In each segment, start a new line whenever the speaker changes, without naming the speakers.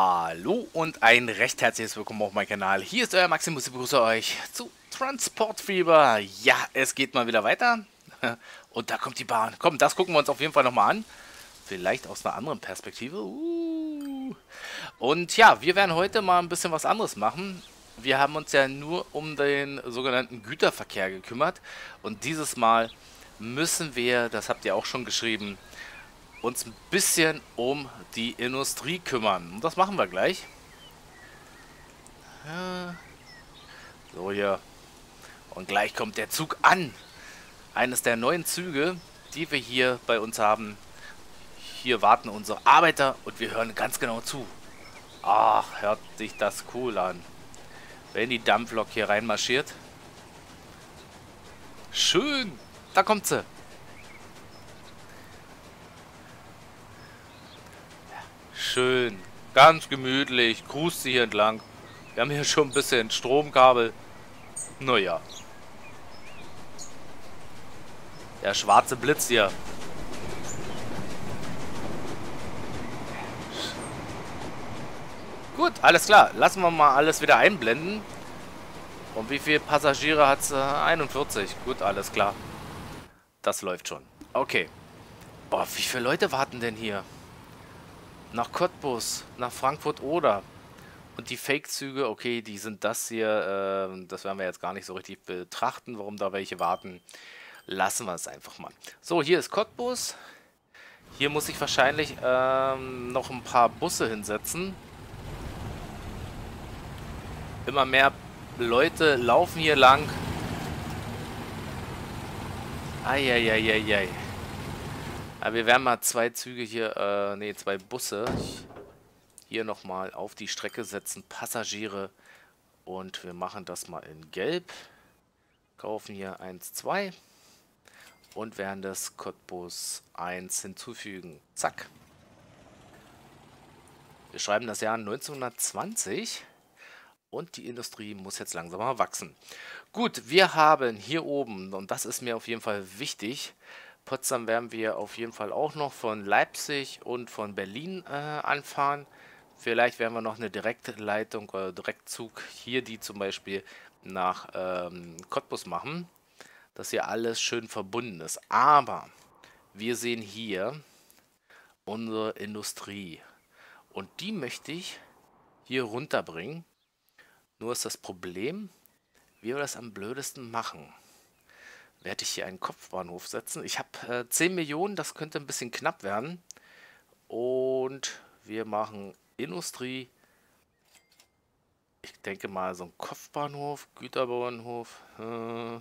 Hallo und ein recht herzliches Willkommen auf meinem Kanal. Hier ist euer Maximus, ich begrüße euch zu Transportfieber. Ja, es geht mal wieder weiter. Und da kommt die Bahn. Komm, das gucken wir uns auf jeden Fall nochmal an. Vielleicht aus einer anderen Perspektive. Uh. Und ja, wir werden heute mal ein bisschen was anderes machen. Wir haben uns ja nur um den sogenannten Güterverkehr gekümmert. Und dieses Mal müssen wir, das habt ihr auch schon geschrieben, uns ein bisschen um die Industrie kümmern. Und das machen wir gleich. So hier. Und gleich kommt der Zug an. Eines der neuen Züge, die wir hier bei uns haben. Hier warten unsere Arbeiter und wir hören ganz genau zu. Ach, hört sich das cool an. Wenn die Dampflok hier reinmarschiert. Schön. Da kommt sie. Schön. Ganz gemütlich. Cruist sie hier entlang. Wir haben hier schon ein bisschen Stromkabel. Naja. Der schwarze Blitz hier. Gut, alles klar. Lassen wir mal alles wieder einblenden. Und wie viele Passagiere hat es? 41. Gut, alles klar. Das läuft schon. Okay. Boah, wie viele Leute warten denn hier? Nach Cottbus, nach Frankfurt oder. Und die Fake-Züge, okay, die sind das hier, äh, das werden wir jetzt gar nicht so richtig betrachten, warum da welche warten. Lassen wir es einfach mal. So, hier ist Cottbus. Hier muss ich wahrscheinlich ähm, noch ein paar Busse hinsetzen. Immer mehr Leute laufen hier lang. Eieieiei. Aber wir werden mal zwei Züge hier, äh, nee, zwei Busse hier nochmal auf die Strecke setzen. Passagiere. Und wir machen das mal in Gelb. Kaufen hier 1, 2. Und werden das Cottbus 1 hinzufügen. Zack. Wir schreiben das Jahr 1920. Und die Industrie muss jetzt langsam mal wachsen. Gut, wir haben hier oben, und das ist mir auf jeden Fall wichtig, Potsdam werden wir auf jeden Fall auch noch von Leipzig und von Berlin äh, anfahren. Vielleicht werden wir noch eine Direktleitung oder Direktzug hier, die zum Beispiel nach ähm, Cottbus machen, dass hier alles schön verbunden ist. Aber wir sehen hier unsere Industrie und die möchte ich hier runterbringen. Nur ist das Problem, wie wir das am blödesten machen werde ich hier einen Kopfbahnhof setzen. Ich habe äh, 10 Millionen, das könnte ein bisschen knapp werden. Und wir machen Industrie. Ich denke mal so ein Kopfbahnhof, Güterbahnhof. Äh,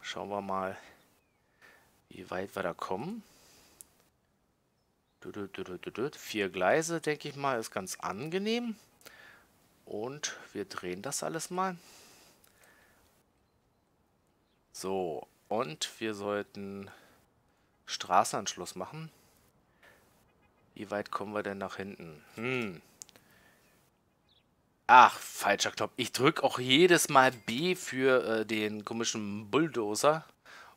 schauen wir mal, wie weit wir da kommen. Vier Gleise, denke ich mal, ist ganz angenehm. Und wir drehen das alles mal. So, und wir sollten Straßenanschluss machen. Wie weit kommen wir denn nach hinten? Hm. Ach, falscher Knopf. Ich drücke auch jedes Mal B für äh, den komischen Bulldozer.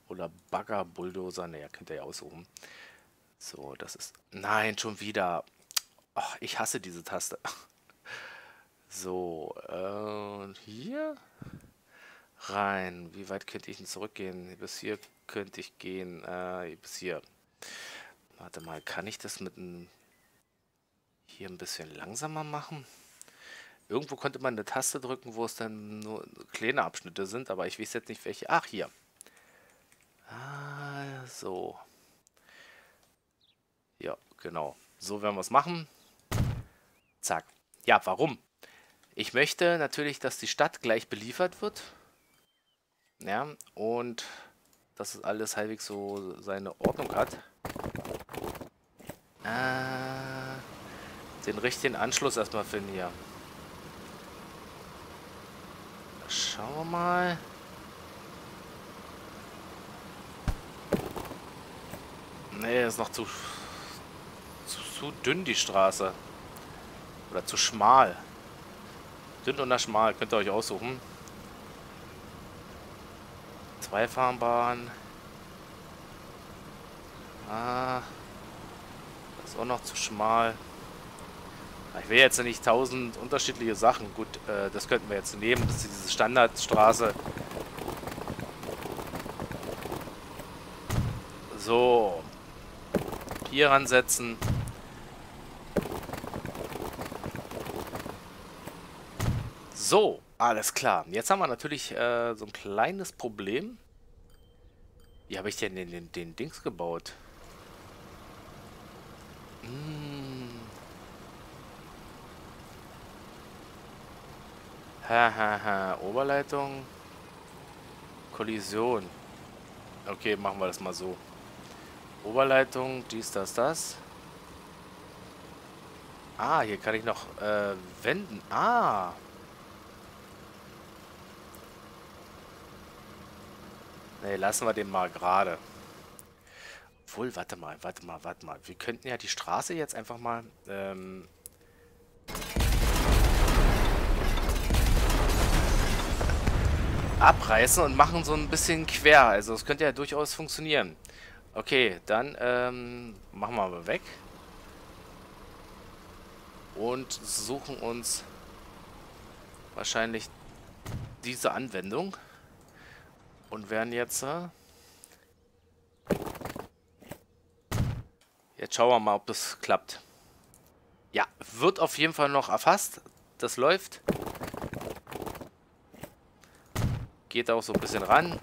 Oder Bagger-Bulldozer. Naja, könnt ihr ja aussuchen. So, das ist... Nein, schon wieder. Ach, ich hasse diese Taste. So, äh, und hier rein. Wie weit könnte ich denn zurückgehen? Bis hier könnte ich gehen. Äh, bis hier. Warte mal, kann ich das mit einem hier ein bisschen langsamer machen? Irgendwo könnte man eine Taste drücken, wo es dann nur kleine Abschnitte sind, aber ich weiß jetzt nicht welche. Ach, hier. Ah, so. Ja, genau. So werden wir es machen. Zack. Ja, warum? Ich möchte natürlich, dass die Stadt gleich beliefert wird. Ja, und dass es alles halbwegs so seine Ordnung hat. Äh, den richtigen Anschluss erstmal finden hier. Schauen wir mal. Nee, ist noch zu, zu, zu dünn die Straße. Oder zu schmal. Dünn oder schmal, könnt ihr euch aussuchen. Zweifahrbahn. Ah. Das ist auch noch zu schmal. Ich will jetzt nicht tausend unterschiedliche Sachen. Gut, äh, das könnten wir jetzt nehmen. Das ist diese Standardstraße. So. Hier ransetzen. So, alles klar. Jetzt haben wir natürlich äh, so ein kleines Problem. Wie habe ich denn den, den, den Dings gebaut? Hm. Hahaha, Oberleitung. Kollision. Okay, machen wir das mal so. Oberleitung, dies, das, das. Ah, hier kann ich noch äh, wenden. Ah. Ne, lassen wir den mal gerade. Obwohl, warte mal, warte mal, warte mal. Wir könnten ja die Straße jetzt einfach mal ähm, abreißen und machen so ein bisschen quer. Also es könnte ja durchaus funktionieren. Okay, dann ähm, machen wir mal weg. Und suchen uns wahrscheinlich diese Anwendung. Und werden jetzt... Äh, jetzt schauen wir mal, ob das klappt. Ja, wird auf jeden Fall noch erfasst. Das läuft. Geht auch so ein bisschen ran.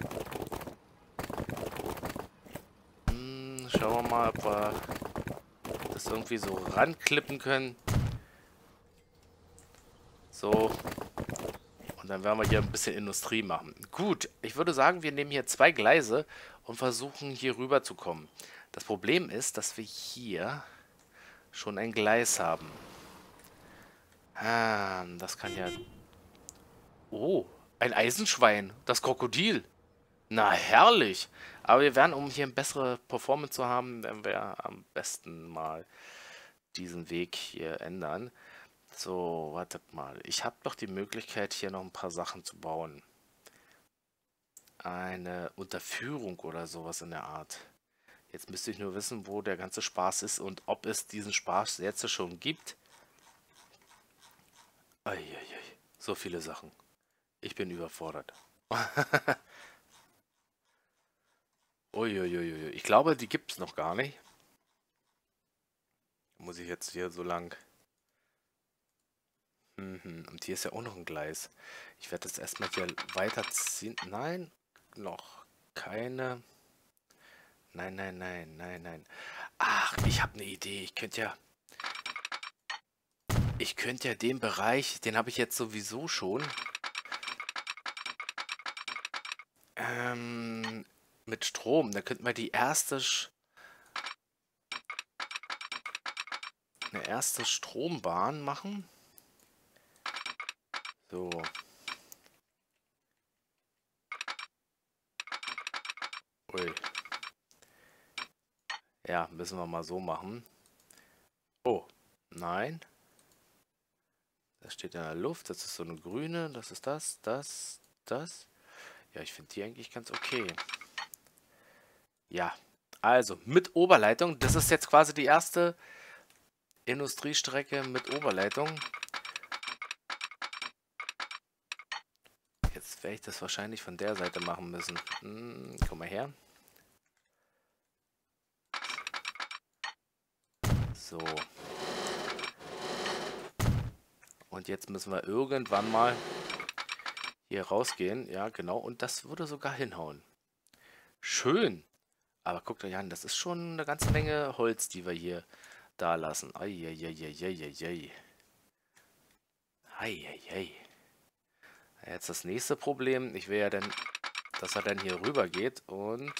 Hm, schauen wir mal, ob wir das irgendwie so ranklippen können. So. Dann werden wir hier ein bisschen Industrie machen. Gut, ich würde sagen, wir nehmen hier zwei Gleise und versuchen hier rüber zu kommen. Das Problem ist, dass wir hier schon ein Gleis haben. Ah, das kann ja... Oh, ein Eisenschwein. Das Krokodil. Na, herrlich. Aber wir werden, um hier eine bessere Performance zu haben, werden wir am besten mal diesen Weg hier ändern. So, wartet mal. Ich habe doch die Möglichkeit, hier noch ein paar Sachen zu bauen. Eine Unterführung oder sowas in der Art. Jetzt müsste ich nur wissen, wo der ganze Spaß ist und ob es diesen Spaß jetzt schon gibt. Eieiei, so viele Sachen. Ich bin überfordert. Uiuiui. Ich glaube, die gibt es noch gar nicht. Muss ich jetzt hier so lang... Mhm. Und hier ist ja auch noch ein Gleis. Ich werde das erstmal hier weiterziehen. Nein, noch keine. Nein, nein, nein, nein, nein. Ach, ich habe eine Idee. Ich könnte ja... Ich könnte ja den Bereich, den habe ich jetzt sowieso schon. Ähm, mit Strom. Da könnten wir die erste... Sch eine erste Strombahn machen. So. Ui. Ja, müssen wir mal so machen. Oh, nein. Das steht in der Luft. Das ist so eine grüne. Das ist das, das, das. Ja, ich finde die eigentlich ganz okay. Ja, also mit Oberleitung. Das ist jetzt quasi die erste Industriestrecke mit Oberleitung. Werde ich das wahrscheinlich von der Seite machen müssen. Hm, komm mal her. So. Und jetzt müssen wir irgendwann mal hier rausgehen. Ja, genau. Und das würde sogar hinhauen. Schön. Aber guckt euch an, das ist schon eine ganze Menge Holz, die wir hier da lassen. Eieieiei. Eieiei. Jetzt das nächste Problem. Ich will ja dann, dass er dann hier rüber geht und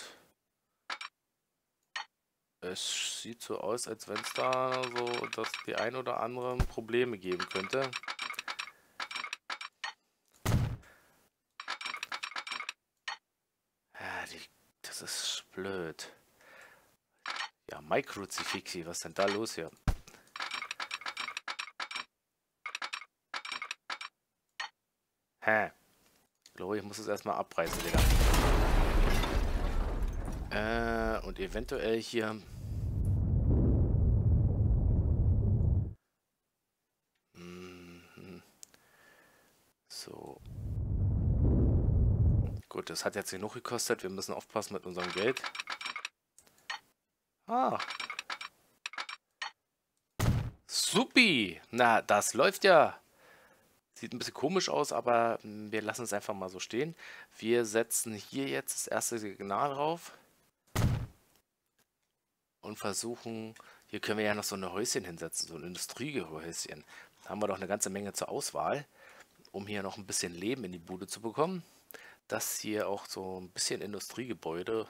es sieht so aus, als wenn es da so dass die ein oder anderen Probleme geben könnte. Das ist blöd. Ja, Microzifixi, was ist denn da los hier? Hä? Ich glaube, ich muss es erstmal abreißen, Digga. Äh, und eventuell hier... Mhm. So. Gut, das hat jetzt genug gekostet. Wir müssen aufpassen mit unserem Geld. Ah. Supi! Na, das läuft ja. Sieht ein bisschen komisch aus, aber hm, wir lassen es einfach mal so stehen. Wir setzen hier jetzt das erste Signal drauf. Und versuchen... Hier können wir ja noch so ein Häuschen hinsetzen, so ein Industriegehäuschen. Da haben wir doch eine ganze Menge zur Auswahl, um hier noch ein bisschen Leben in die Bude zu bekommen. Dass hier auch so ein bisschen Industriegebäude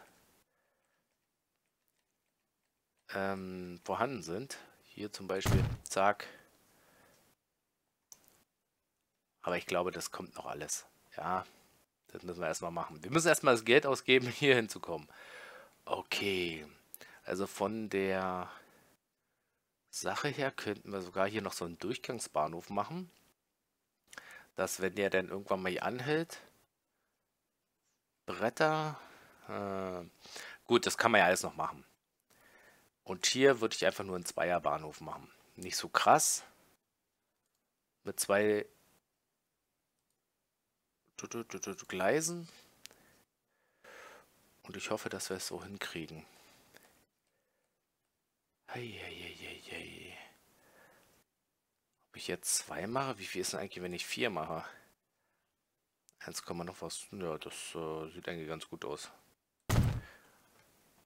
ähm, vorhanden sind. Hier zum Beispiel, zack. Aber ich glaube, das kommt noch alles. Ja, das müssen wir erstmal machen. Wir müssen erstmal das Geld ausgeben, hier hinzukommen. Okay. Also von der Sache her könnten wir sogar hier noch so einen Durchgangsbahnhof machen. Dass wenn der dann irgendwann mal hier anhält. Bretter. Äh, gut, das kann man ja alles noch machen. Und hier würde ich einfach nur einen Zweierbahnhof machen. Nicht so krass. Mit zwei Gleisen. Und ich hoffe, dass wir es so hinkriegen. Heieieiei. Ob ich jetzt zwei mache? Wie viel ist denn eigentlich, wenn ich vier mache? 1, noch was. Ja, das äh, sieht eigentlich ganz gut aus.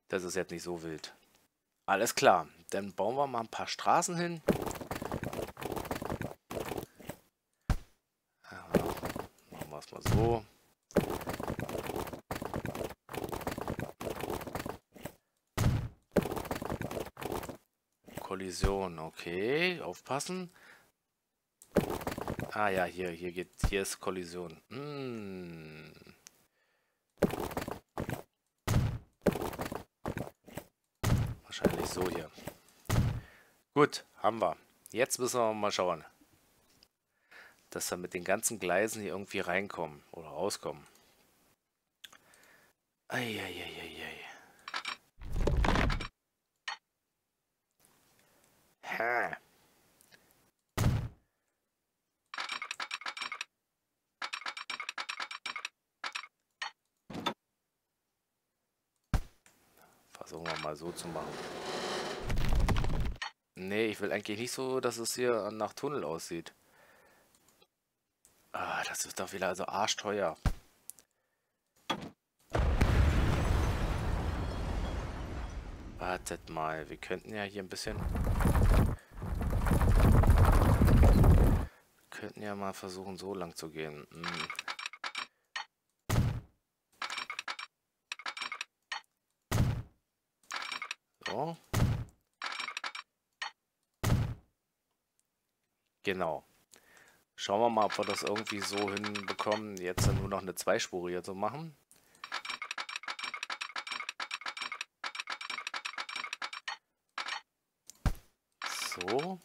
Das ist jetzt nicht so wild. Alles klar. Dann bauen wir mal ein paar Straßen hin. Ja, machen wir es mal so. Kollision, okay. Aufpassen. Ah ja, hier, hier geht, hier ist Kollision. Hm. Wahrscheinlich so hier. Gut, haben wir. Jetzt müssen wir mal schauen, dass wir mit den ganzen Gleisen hier irgendwie reinkommen oder rauskommen. Eieieiei. Ha. Versuchen wir mal so zu machen. Nee, ich will eigentlich nicht so, dass es hier nach Tunnel aussieht. Ah, das ist doch wieder also arschteuer. Wartet mal, wir könnten ja hier ein bisschen... könnten ja mal versuchen, so lang zu gehen. Hm. So. Genau. Schauen wir mal, ob wir das irgendwie so hinbekommen, jetzt nur noch eine zweispurige zu machen. So.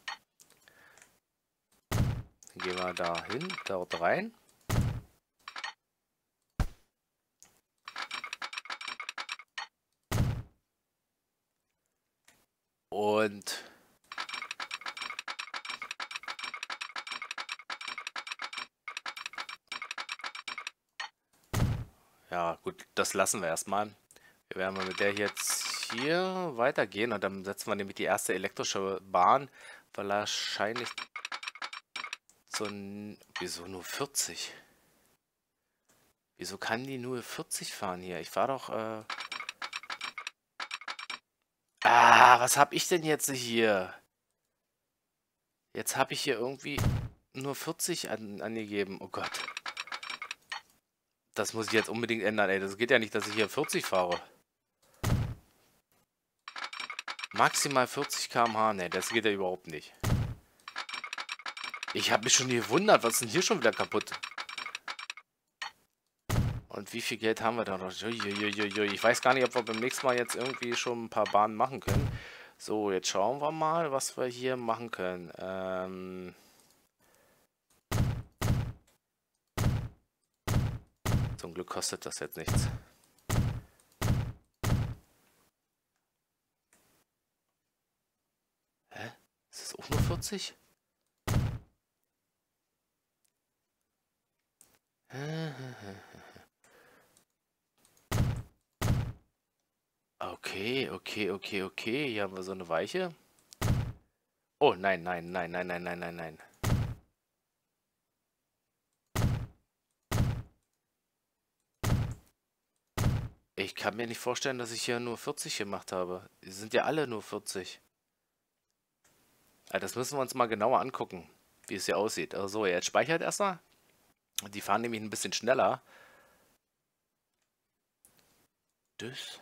Gehen wir da hin, dort rein. Und ja, gut, das lassen wir erstmal. Wir werden mal mit der jetzt hier weitergehen und dann setzen wir nämlich die erste elektrische Bahn, wahrscheinlich so ein... Wieso nur 40? Wieso kann die nur 40 fahren hier? Ich fahre doch... Äh ah, was habe ich denn jetzt hier? Jetzt habe ich hier irgendwie nur 40 an, angegeben. Oh Gott. Das muss ich jetzt unbedingt ändern, ey. Das geht ja nicht, dass ich hier 40 fahre. Maximal 40 km/h. Ne, das geht ja überhaupt nicht. Ich habe mich schon gewundert, was ist denn hier schon wieder kaputt? Und wie viel Geld haben wir da noch? Ich weiß gar nicht, ob wir beim nächsten Mal jetzt irgendwie schon ein paar Bahnen machen können. So, jetzt schauen wir mal, was wir hier machen können. Ähm... Zum Glück kostet das jetzt nichts. Ist es auch nur 40? Okay, okay, okay, okay. Hier haben wir so eine Weiche. Oh, nein, nein, nein, nein, nein, nein, nein, nein. Ich kann mir nicht vorstellen, dass ich hier nur 40 gemacht habe. Die sind ja alle nur 40. das müssen wir uns mal genauer angucken, wie es hier aussieht. Also, jetzt speichert erstmal. Die fahren nämlich ein bisschen schneller. Das.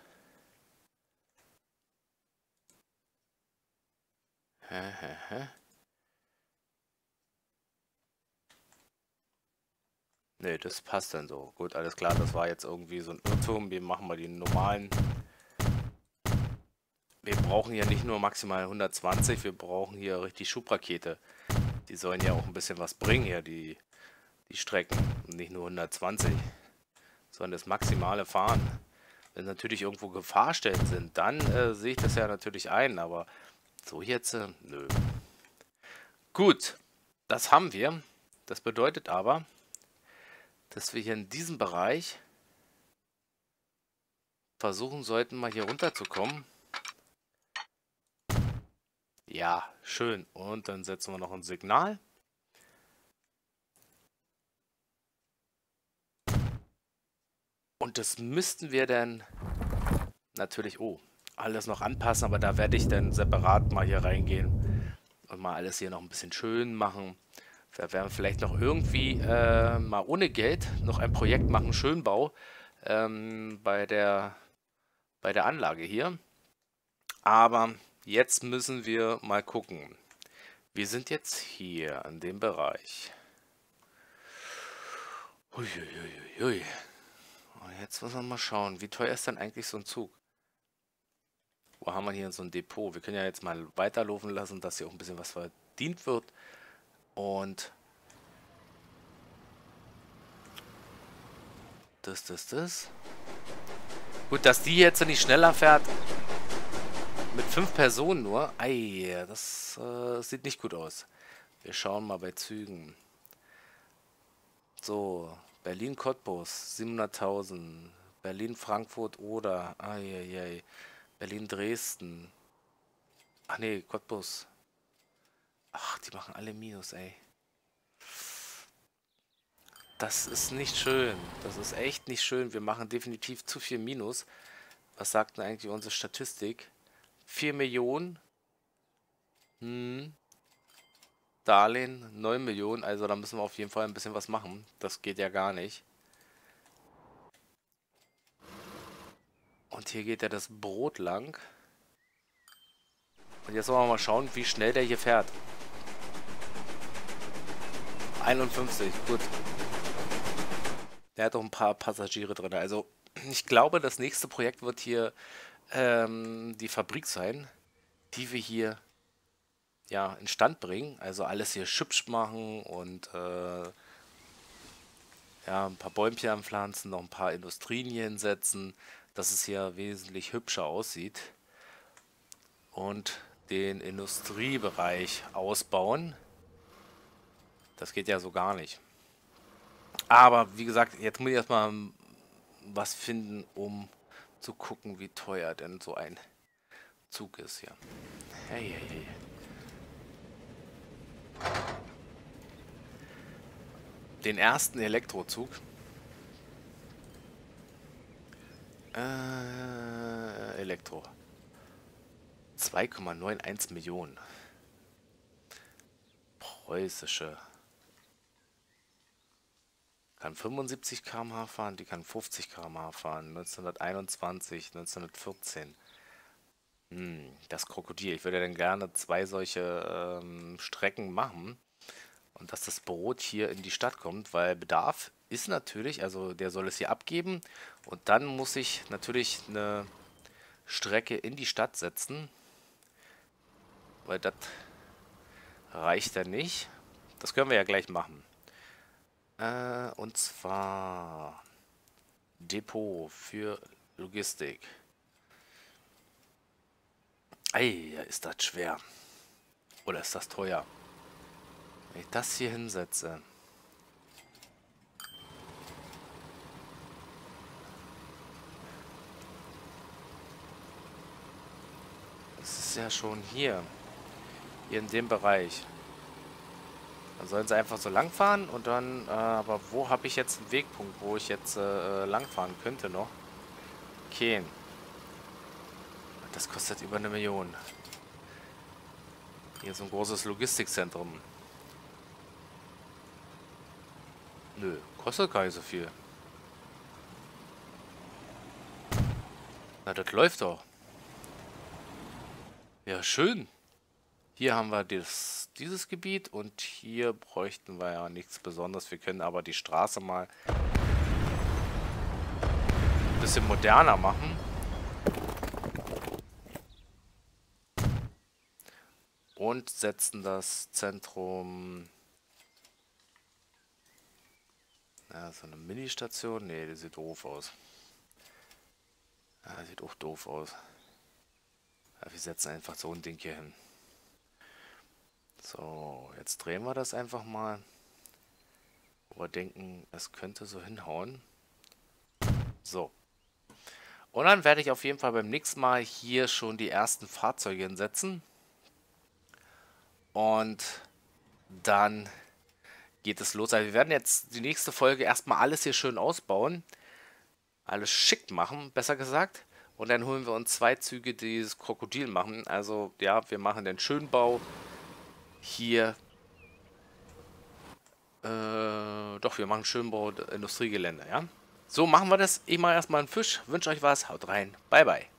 Ne, das passt dann so. Gut, alles klar, das war jetzt irgendwie so ein Irrtum. Wir machen mal die normalen. Wir brauchen ja nicht nur maximal 120, wir brauchen hier richtig Schubrakete. Die sollen ja auch ein bisschen was bringen hier, die, die Strecken. Und nicht nur 120, sondern das maximale Fahren. Wenn natürlich irgendwo Gefahrstellen sind, dann äh, sehe ich das ja natürlich ein, aber so jetzt, äh, nö. Gut, das haben wir. Das bedeutet aber, dass wir hier in diesem Bereich versuchen sollten, mal hier runterzukommen. Ja, schön. Und dann setzen wir noch ein Signal. Das müssten wir dann natürlich, oh, alles noch anpassen, aber da werde ich dann separat mal hier reingehen und mal alles hier noch ein bisschen schön machen. Wir werden vielleicht noch irgendwie äh, mal ohne Geld noch ein Projekt machen, Schönbau, ähm, bei, der, bei der Anlage hier. Aber jetzt müssen wir mal gucken. Wir sind jetzt hier in dem Bereich. Uiuiuiui. Und jetzt müssen wir mal schauen, wie teuer ist denn eigentlich so ein Zug? Wo haben wir hier so ein Depot? Wir können ja jetzt mal weiterlaufen lassen, dass hier auch ein bisschen was verdient wird. Und das, das, das. Gut, dass die jetzt nicht schneller fährt. Mit fünf Personen nur. Ei, das äh, sieht nicht gut aus. Wir schauen mal bei Zügen. So, Berlin-Cottbus, 700.000. Berlin-Frankfurt-Oder. Berlin-Dresden. Ach nee, Cottbus. Ach, die machen alle Minus, ey. Das ist nicht schön. Das ist echt nicht schön. Wir machen definitiv zu viel Minus. Was sagt denn eigentlich unsere Statistik? 4 Millionen. Hm. Darlehen 9 Millionen. Also da müssen wir auf jeden Fall ein bisschen was machen. Das geht ja gar nicht. Und hier geht ja das Brot lang. Und jetzt wollen wir mal schauen, wie schnell der hier fährt. 51, gut. Der hat auch ein paar Passagiere drin. Also ich glaube, das nächste Projekt wird hier ähm, die Fabrik sein, die wir hier ja instand bringen. Also alles hier hübsch machen und äh, ja, ein paar Bäumchen anpflanzen, noch ein paar Industrien setzen, dass es hier wesentlich hübscher aussieht. Und den Industriebereich ausbauen. Das geht ja so gar nicht. Aber wie gesagt, jetzt muss ich erstmal was finden, um zu gucken, wie teuer denn so ein Zug ist hier. Hey, hey, hey. Den ersten Elektrozug. Äh, Elektro. 2,91 Millionen. Preußische kann 75 km/h fahren, die kann 50 km/h fahren. 1921, 1914. Hm, das Krokodil. Ich würde dann gerne zwei solche ähm, Strecken machen. Und dass das Brot hier in die Stadt kommt, weil Bedarf ist natürlich, also der soll es hier abgeben. Und dann muss ich natürlich eine Strecke in die Stadt setzen. Weil das reicht ja nicht. Das können wir ja gleich machen. Äh, und zwar Depot für Logistik. Ei, ist das schwer. Oder ist das teuer? Wenn ich das hier hinsetze. Das ist ja schon hier. Hier in dem Bereich. Dann sollen sie einfach so lang fahren und dann... Äh, aber wo habe ich jetzt einen Wegpunkt, wo ich jetzt äh, langfahren könnte noch? Kein. Okay. Das kostet über eine Million. Hier so ein großes Logistikzentrum. Nö, kostet gar nicht so viel. Na, das läuft doch. Ja, schön. Hier haben wir das, dieses Gebiet und hier bräuchten wir ja nichts Besonderes. Wir können aber die Straße mal ein bisschen moderner machen. Und setzen das Zentrum... Ja, so eine Mini-Station? Ne, die sieht doof aus. Ja, sieht auch doof aus. Ja, wir setzen einfach so ein Ding hier hin. So, jetzt drehen wir das einfach mal. Wo wir denken, es könnte so hinhauen. So. Und dann werde ich auf jeden Fall beim nächsten Mal hier schon die ersten Fahrzeuge hinsetzen. Und dann geht es los. Also wir werden jetzt die nächste Folge erstmal alles hier schön ausbauen. Alles schick machen, besser gesagt. Und dann holen wir uns zwei Züge, die dieses Krokodil machen. Also ja, wir machen den Schönbau hier. Äh, doch, wir machen Schönbau Industriegelände, ja. So machen wir das. Ich mache erstmal einen Fisch. Wünsche euch was. Haut rein. Bye, bye.